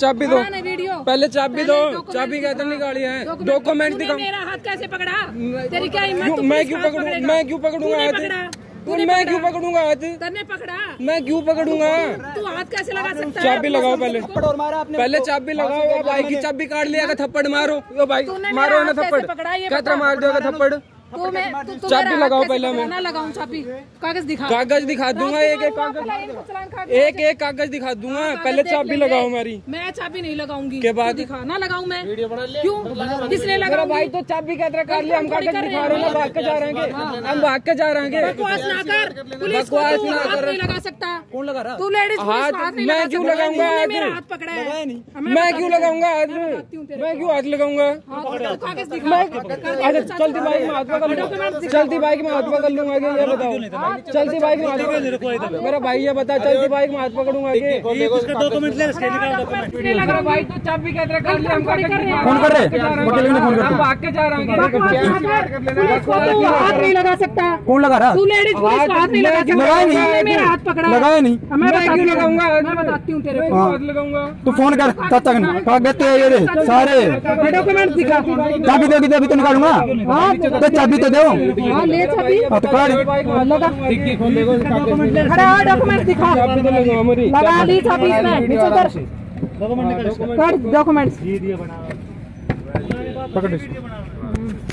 चाबी दो। पहले चाबी दो। चाबी कहते निकाली है? डॉक्यूमेंट- तूने दिखाओ मेरा हाथ कैसे पकड़ा? तेरी क्या हिम्मत क्यों- मैं क्यों पकड़ूं? पकड़ेगा? मैं क्यों पकड़ूँगा हाथ? पकड़ा। मैं क्यों पकड़ूँगा हाथ? तन्ने पकड़ा। मैं क्यों पकड़ूँगा? तू हाथ कैसे लगा सकता है? चाबी लगाओ पहले। और मारा आपने पहले चाबी लगाओ भाई की चाबी काट लिया का थप्पड़ मारो। भाई मारो ना कैसे थप्पड़ कहता मार दोगे थप्पड़? तू मैं तू तू चाबी लगाओ पहले मैं। ना लगाऊँ चाबी? कागज़ दिखा। कागज़ दिखा दूँगा एक एक कागज़ एक एक कागज़ दिखा दूँगा पहले चाबी। लगाओ मेरी मैं चाबी नहीं लगाऊँगी के बाद? दिखा ना लगाऊँ मैं। क्यों? किसने लगा भाई तो चाबी का तरह काट लिया हम कागज़ दिखा रहे हैं भाग के जा रहे हैं हम भाग के जा रहे हैं बकवास ना कर। पुलिस को तू ना हाथ कर। नहीं लगा सकता। कौन लगा रहा? तू लेडीज़ हाथ मैं क्यों लगाऊँगा हाथ? मेरा हाथ पकड़ा है। मैं क्यों लगाऊँगा हाथ? मैं क्यों हाथ लगाऊँगा? हाँ, कागज़ दिखा। अच्छा चलती भाई में हाथ चलती बाइक में हाथ पकड़ लूँगा ये बताओ। चलती बाइक में हाथ मेरा भाई ये बता चलती बाइक में हाथ पकड़ूँगा डॉक्यूमेंट ले इसके डॉक्यूमेंट भाई तो चाबी का तरह काट लिया हम हैं। फ़ोन कर रहे फ़ोन भाग के जा रहे हैं। तू हाथ नहीं लगा सकता। कौन लगा रहा? तू लेडीज़ पुलिस हाथ नहीं लगा सकता। लगाया नहीं। मेरा हाथ पकड़ा लगाया नहीं। मैं मैं क्यों लगाऊँगा? मैं बताती हूँ तेरे को हाथ लगाऊँगा? तू फ़ोन कर चाचा ने कागज़ तो ये सारे। डॉक्यूमेंट दिखा। चाबी अभी तो निकालूँगा। तो चाबी तो दो हाँ ले चाबी हाँ तो लगा। खड़ा हो डॉक्यूमेंट दिखा। लगा ली चाबी इसमें। नीचे कर डॉक्यूमेंट्स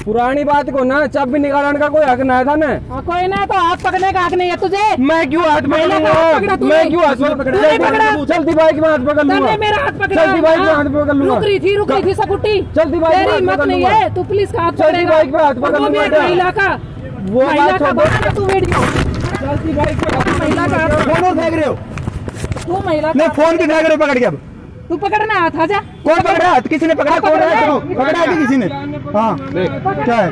पुरानी बात को ना चाबी निकालने का कोई हक नहीं था ना। हाँ, कोई ना तो हाथ पकड़ने का हक नहीं है तुझे। मैं क्यों हाथ पकड़ूँगा मैं क्यों हाथ पकड़ा। पकड़। चलती बाइक में हाथ पकड़ तूने लूँगा। मेरा हाथ पकड़ा। चलती बाइक में हाँ। हाथ पकड़ लूँगा। रुक रही थी रुक रही थी सकुटी चलती बाइक में हिम्मत पकड़ नहीं लूँगा। है तू पुलिस का हाथ पकड़ेगा। बाइक पे हाथ पकड़ वो भी लूँगा एक महिला का वो महिला तू वीडियो चलती बाइक हाथ महिला का फ़ोन फेंक रहे हो? तू महिला नहीं का फ़ोन भी फेंक रहे हो पकड़ के अब। तू पकड़ना हाथ आजा कौन पकड़ा हाथ किसी ने पकड़ा? कौन है? देखो पकड़ा है किसी ने? हाँ। क्या है?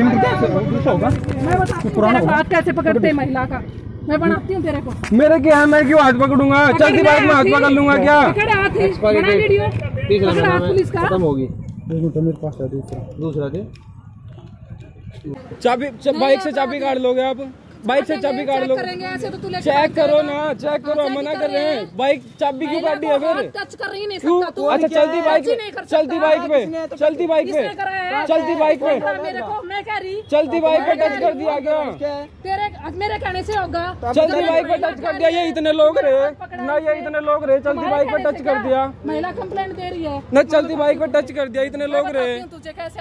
इनका क्या दूसरा होगा मैं बताती पुराना हाथ कैसे पकड़ते महिला का। मैं बनाती हूँ तेरे को। मेरे क्या है? मैं क्यों हाथ पकड़ूँगा? चलती बाइक में हाथ पकड़ लूँगा क्या? पकड़ हाथ। ही बना वीडियो पुलिस का। होगी। मेरे पास है दूसरा। दूसरा दे चाबी बाइक से चाबी काट लोगे आप? बाइक से चाबी काट चेक लो। करेंगे ऐसे तो तू लेके चेक करो ना। चेक करो हम मना कर रहे रहे हैं। बाइक चाबी क्यों काट दी है फिर? टच कर ही नहीं सकता तू। अच्छा चलती बाइक ही पे चलती बाइक पे चलती बाइक पे है? चलती बाइक पे। बोल रहा मेरे को मैं कह रही। चलती बाइक पे टच कर दिया क्या तेरे मेरे कहने से होगा। चलती बाइक पे टच कर दिया ये इतने लोग रहे। ना ये इतने लोग रहे चलती बाइक पे टच कर दिया। महिला कंप्लेंट दे रही है। ना चलती बाइक पे टच कर दिया इतने लोग रहे। तुझे कैसे